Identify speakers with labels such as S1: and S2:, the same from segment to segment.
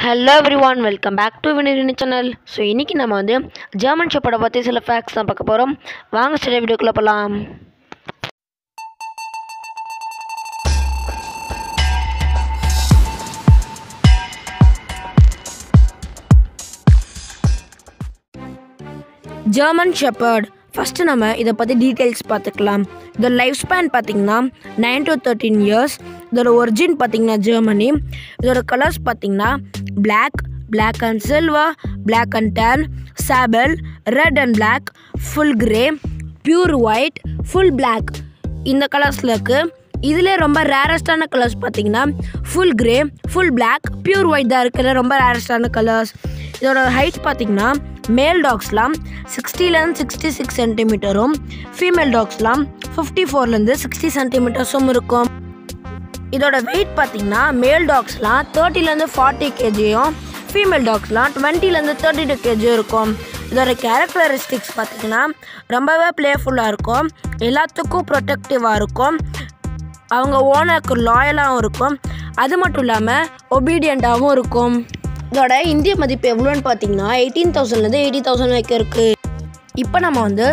S1: Hello everyone welcome back to வினிரினி channel so இன்றைக்கி நம்ம வந்து ஜெர்மன் ஷோப்போட பற்றி சில ஃபேக்ட்ஸ் தான் பார்க்க போகிறோம் வாங்க சில வீடியோக்குள்ளே போகலாம் ஜெர்மன் ஷெப்பர்ட் ஃபஸ்ட்டு நம்ம இதை பற்றி டீட்டெயில்ஸ் பார்த்துக்கலாம். இந்த லைஃப் ஸ்பேன் பார்த்தீங்கன்னா நைன் டு தேர்ட்டீன் இயர்ஸ் இதோட ஒரிஜின் பார்த்தீங்கன்னா ஜெர்மனி இதோட கலர்ஸ் பார்த்தீங்கன்னா Black Black and silver Black and tan sable red and Black full grey pure white full black இந்த கலர்ஸில் இருக்குது இதில் ரொம்ப ரேரஸ்டான கலர்ஸ் பார்த்தீங்கன்னா full grey full black pure white தான் இருக்கிற ரொம்ப ரேரஸ்டான கலர்ஸ் இதோட ஹைட் பார்த்தீங்கன்னா மேல் டாக்ஸ்லாம் சிக்ஸ்டிலேருந்து சிக்ஸ்டி சிக்ஸ் சென்டிமீட்டரும் ஃபீமேல் டாக்ஸ்லாம் ஃபிஃப்டி ஃபோர்லேருந்து சிக்ஸ்டி சென்டிமீட்டர்ஸும் இருக்கும். இதோட வெயிட் பார்த்தீங்கன்னா மேல் டாக்ஸ்லாம் தேர்ட்டிலேருந்து ஃபார்ட்டி கேஜியும் ஃபீமேல் டாக்ஸ்லாம் டுவெண்ட்டிலேருந்து தேர்ட்டி டூ கேஜியும் இருக்கும். இதோட கேரக்டரிஸ்டிக்ஸ் பார்த்தீங்கன்னா ரொம்பவே ப்ளேஃபுல்லாக இருக்கும். எல்லாத்துக்கும் ப்ரொட்டக்டிவாக இருக்கும். அவங்க ஓனருக்கு லாயலாகவும் இருக்கும். அது மட்டும் இல்லாமல் ஒபீடியண்ட்டாகவும் இருக்கும். இதோட இந்திய மதிப்பு எவ்வளோன்னு பார்த்தீங்கன்னா எயிட்டீன் தௌசண்ட்லேருந்து எயிட்டி தௌசண்ட் வரைக்கும் இருக்குது இப்போ நம்ம வந்து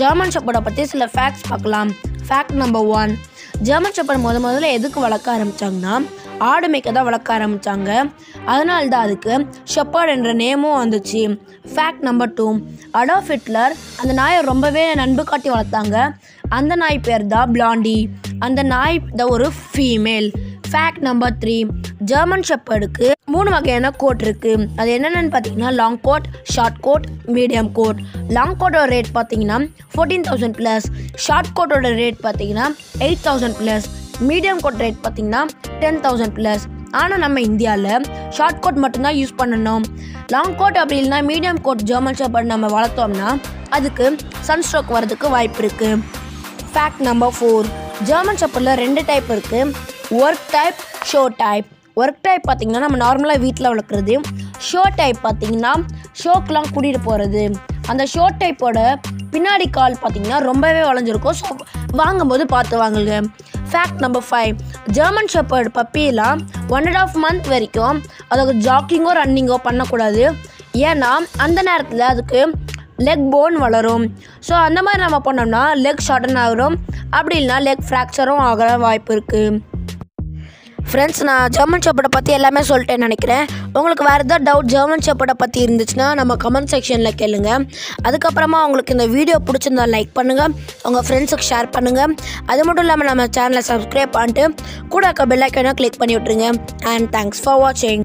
S1: ஜெர்மன் ஷெப்பர்டை பற்றி சில ஃபேக்ட்ஸ் பார்க்கலாம். Fact number one German shepherd முத முதல்ல எதுக்கு வளர்க்க ஆரம்பித்தாங்கன்னா ஆடு மேய்க்க தான் வளர்க்க ஆரம்பித்தாங்க அதனால தான் அதுக்கு ஷெப்பர்ட் என்ற நேமும் வந்துச்சு. Fact number two Adolf Hitler அந்த நாயை ரொம்பவே நண்பு காட்டி வளர்த்தாங்க. அந்த நாய் பேர் தான் பிளாண்டி அந்த நாய் தான் ஒரு female fact number three German ஷெப்பர்டுக்கு மூணு வகையான கோட் இருக்குது அது என்னென்னு பார்த்தீங்கன்னா long coat short coat medium coat long கோட்டோட rate பார்த்தீங்கன்னா ஃபோர்டீன் தௌசண்ட் ப்ளஸ் ஷார்ட் கோட்டோட ரேட் பார்த்தீங்கன்னா eight thousand plus medium coat rate பார்த்தீங்கன்னா டென் தௌசண்ட் ப்ளஸ் ஆனால் நம்ம இந்தியாவில் ஷார்ட் கோட் மட்டும்தான் யூஸ் பண்ணணும். லாங் கோட் அப்படி இல்லைனா மீடியம் கோட் ஜெர்மன் ஷாப்பர் நம்ம வளர்த்தோம்னா அதுக்கு சன்ஸ்ட்ரோக் வரதுக்கு வாய்ப்பு இருக்குது ஃபேக்ட் நம்பர் ஃபோர் ஜெர்மன் ஷப்பரில் ரெண்டு டைப் இருக்குது work type show type work type பார்த்தீங்கன்னா நம்ம நார்மலாக வீட்டில் வளர்க்குறது. ஷோ டைப் பார்த்திங்கன்னா ஷோக்கெலாம் கூட்டிகிட்டு போகிறது அந்த ஷோ டைப்போட பின்னாடி கால் பார்த்தீங்கன்னா ரொம்பவே வளைஞ்சிருக்கும் ஸோ வாங்கும்போது பார்த்து வாங்குங்க. Fact number five German shepherd பப்பியெல்லாம் one and half month வரைக்கும் அதுக்கு ஜாக்கிங்கோ ரன்னிங்கோ பண்ணக்கூடாது. ஏன்னா அந்த நேரத்தில் அதுக்கு லெக் போன் வளரும். ஸோ அந்த மாதிரி நம்ம பண்ணோம்னா லெக் ஷார்டன் ஆகிடும். அப்படி இல்லைனா லெக் ஃப்ராக்சரும் ஆகிற வாய்ப்பு இருக்குது ஃப்ரெண்ட்ஸ் நான் ஜெர்மன் ஷெப்பர்டை பற்றி எல்லாமே சொல்லிட்டேன் நினைக்கிறேன். உங்களுக்கு வேறு ஏதாவது டவுட் ஜெர்மன் ஷெப்பர்டை பற்றி இருந்துச்சுன்னா நம்ம கமெண்ட் செக்ஷனில் கேளுங்க. அதுக்கப்புறமா உங்களுக்கு இந்த வீடியோ பிடிச்சிருந்தா லைக் பண்ணுங்கள் உங்கள் ஃப்ரெண்ட்ஸுக்கு ஷேர் பண்ணுங்கள் அது மட்டும் இல்லாமல் நம்ம சேனலை சப்ஸ்கிரைப் பண்ணிட்டு கூட இருக்க பெல் கிளிக் பண்ணி விட்ருங்க அண்ட் தேங்க்ஸ் ஃபார் வாட்சிங்